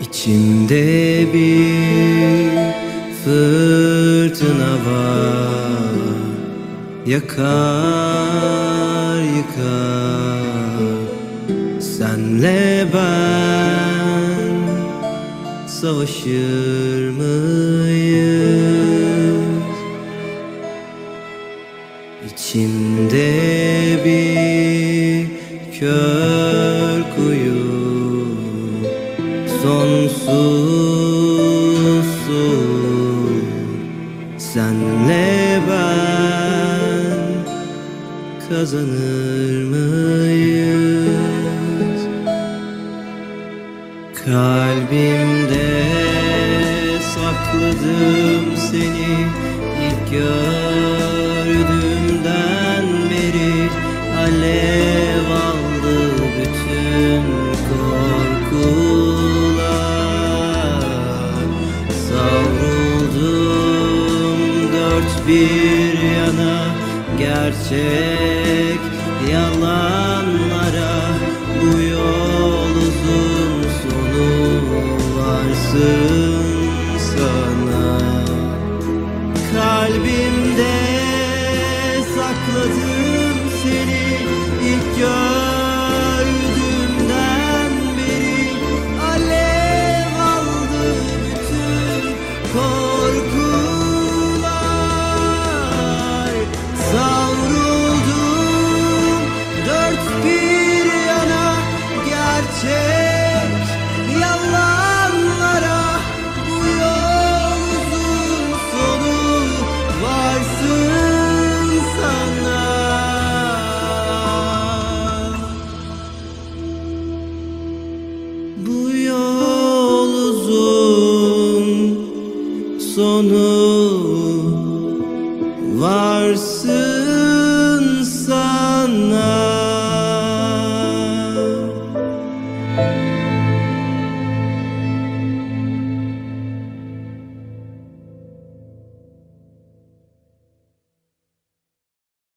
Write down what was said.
İçimde bir fırtına var Yakar yıkar Senle ben savaşır mıyız? İçimde bir kör Sonsuz su Senle ben kazanır mıyız? Kalbimde sakladım seni ilk gördüğümden bir yana gerçek yalanlara Bu yol uzun sonu varsın sana. Kalbimde sakladım seni ilk gördüğümden beri sonu varsın